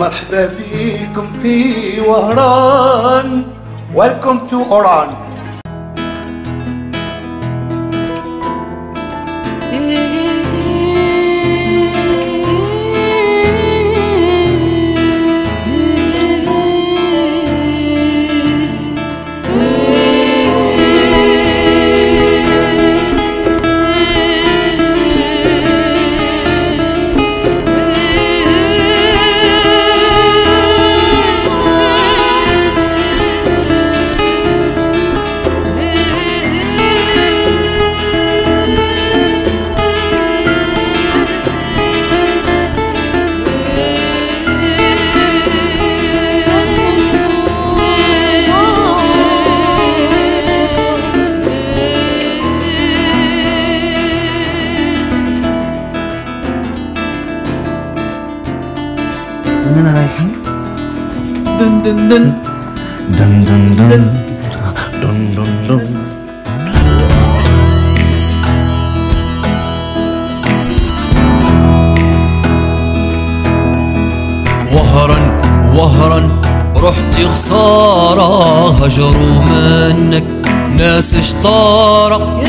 مرحبا بكم في وهران. Welcome to Oran. مننا رايحين؟ دن دن دن. دن دن دن. دن. دن دن وهرا وهرا رحت خسارة هجروا منك ناس شطارة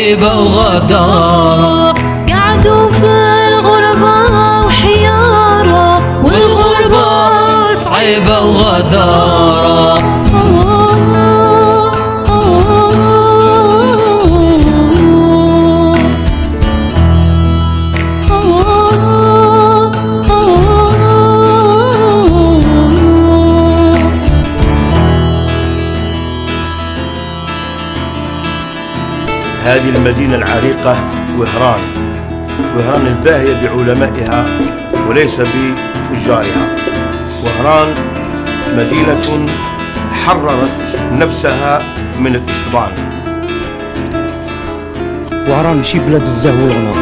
صعيبة وغدارة قعدوا في الغربة وحيارة والغربة صعيبة وغدارة هذه المدينة العريقة وهران. وهران الباهية بعلمائها وليس بفجارها. وهران مدينة حررت نفسها من الإسبان وهران ماشي بلاد الزهو والغنى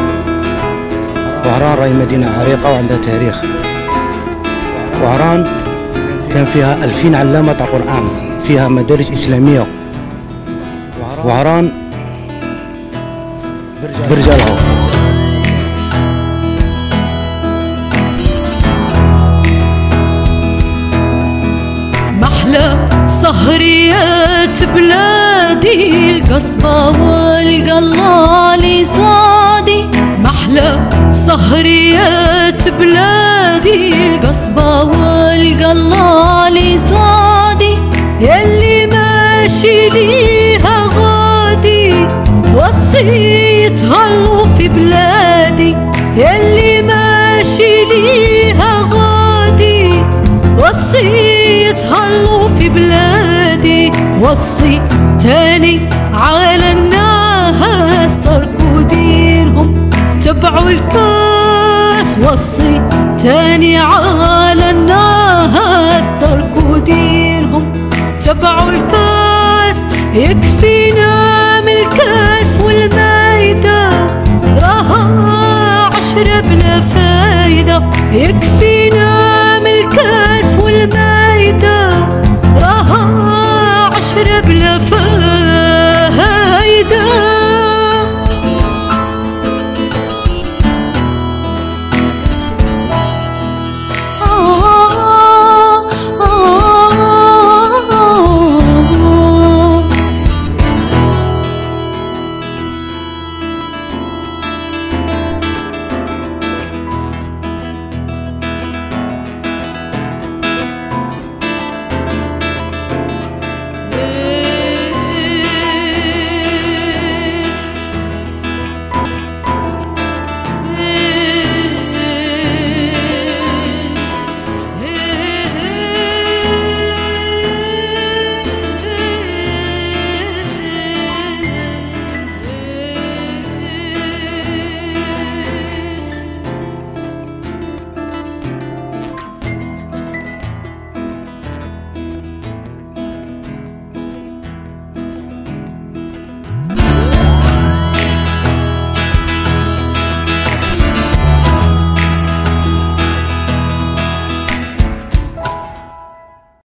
وهران راهي مدينة عريقة وعندها تاريخ. وهران كان فيها ألفين علامة قرآن فيها مدارس إسلامية. وهران برجالها محلى سهريات بلادي القصبة والقلالي صادي محلى سهريات بلادي القصبة والقلالي صادي يلي ماشي غادي وصيت هلو في بلادي يلي ماشي ليها غادي. وصيت هلو في بلادي وصي تاني على الناس تركوا دينهم تبعوا الكاس. وصي تاني على الناس تركوا دينهم تبعوا الكاس. يكفينا bluffe